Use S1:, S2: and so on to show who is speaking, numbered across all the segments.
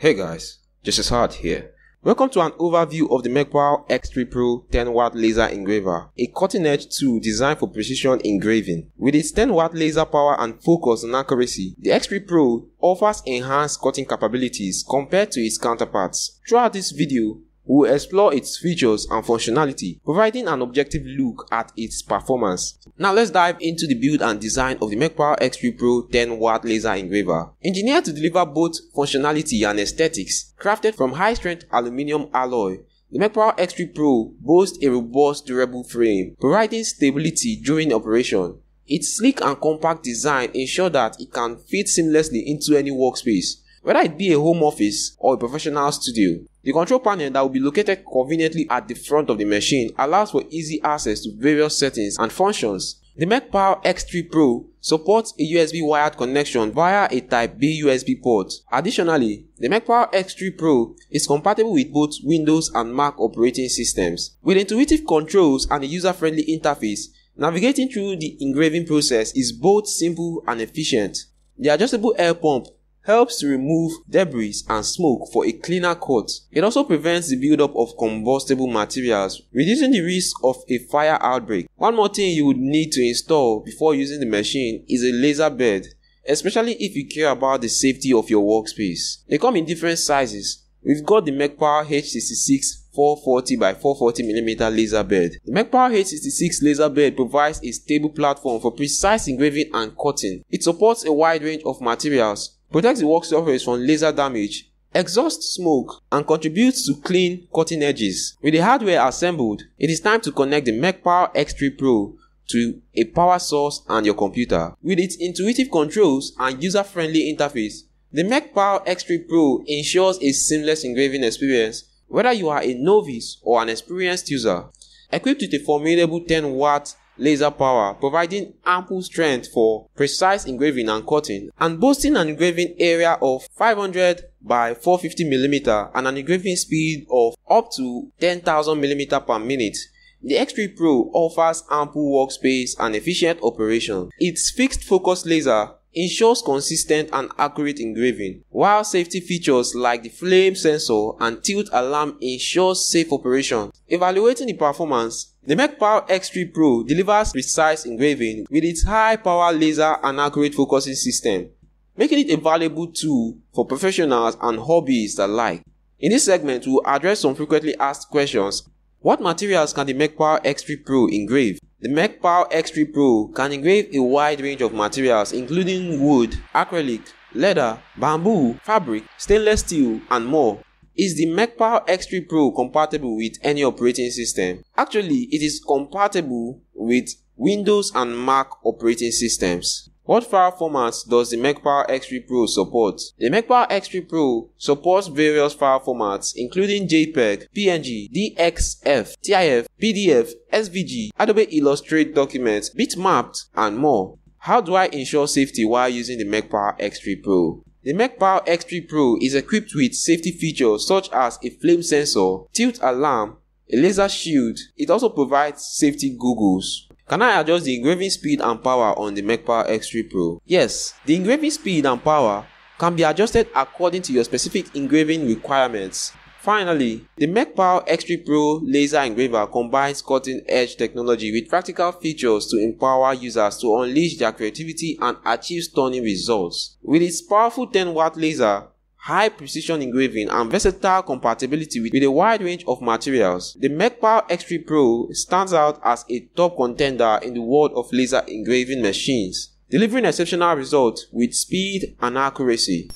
S1: Hey guys, Justice Hart here. Welcome to an overview of the Mecpow X3 Pro 10 watt laser engraver, a cutting edge tool designed for precision engraving. With its 10 watt laser power and focus on accuracy, the X3 Pro offers enhanced cutting capabilities compared to its counterparts. Throughout this video, we will explore its features and functionality, providing an objective look at its performance. Now let's dive into the build and design of the Mecpow X3 Pro 10 watt laser engraver. Engineered to deliver both functionality and aesthetics, crafted from high-strength aluminum alloy, the Mecpow X3 Pro boasts a robust durable frame, providing stability during operation. Its sleek and compact design ensures that it can fit seamlessly into any workspace, whether it be a home office or a professional studio. The control panel that will be located conveniently at the front of the machine allows for easy access to various settings and functions. The Mecpow X3 Pro supports a USB wired connection via a Type B USB port. Additionally, the Mecpow X3 Pro is compatible with both Windows and Mac operating systems. With intuitive controls and a user-friendly interface, navigating through the engraving process is both simple and efficient. The adjustable air pump helps to remove debris and smoke for a cleaner cut. It also prevents the buildup of combustible materials, reducing the risk of a fire outbreak. One more thing you would need to install before using the machine is a laser bed, especially if you care about the safety of your workspace. They come in different sizes. We've got the Mecpow H66 440 by 440 mm laser bed. The Mecpow H66 laser bed provides a stable platform for precise engraving and cutting. It supports a wide range of materials, protects the work surface from laser damage, exhausts smoke, and contributes to clean cutting edges. With the hardware assembled, it is time to connect the Mecpow X3 Pro to a power source and your computer. With its intuitive controls and user-friendly interface, the Mecpow X3 Pro ensures a seamless engraving experience whether you are a novice or an experienced user. Equipped with a formidable 10 watt laser power, providing ample strength for precise engraving and cutting, and boasting an engraving area of 500 by 450 mm and an engraving speed of up to 10,000 mm per minute. The X3 Pro offers ample workspace and efficient operation. Its fixed focus laser ensures consistent and accurate engraving, while safety features like the flame sensor and tilt alarm ensures safe operation. Evaluating the performance, the Mecpow X3 Pro delivers precise engraving with its high power laser and accurate focusing system, making it a valuable tool for professionals and hobbyists alike. In this segment, we'll address some frequently asked questions. What materials can the Mecpow X3 Pro engrave? The Mecpow X3 Pro can engrave a wide range of materials including wood, acrylic, leather, bamboo, fabric, stainless steel, and more. Is the Mecpow X3 Pro compatible with any operating system? Actually, it is compatible with Windows and Mac operating systems. What file formats does the Mecpow X3 Pro support? The Mecpow X3 Pro supports various file formats including JPEG, PNG, DXF, TIF, PDF, SVG, Adobe Illustrator documents, bitmapped, and more. How do I ensure safety while using the Mecpow X3 Pro? The Mecpow X3 Pro is equipped with safety features such as a flame sensor, tilt alarm, a laser shield. It also provides safety goggles. Can I adjust the engraving speed and power on the Mecpow X3 Pro? Yes, the engraving speed and power can be adjusted according to your specific engraving requirements. Finally, the Mecpow X3 Pro laser engraver combines cutting-edge technology with practical features to empower users to unleash their creativity and achieve stunning results. With its powerful 10-watt laser, high precision engraving and versatile compatibility with, a wide range of materials, the Mecpow X3 Pro stands out as a top contender in the world of laser engraving machines, delivering exceptional results with speed and accuracy.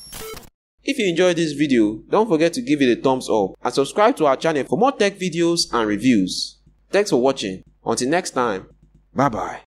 S1: If you enjoyed this video, don't forget to give it a thumbs up and subscribe to our channel for more tech videos and reviews. Thanks for watching. Until next time, bye bye.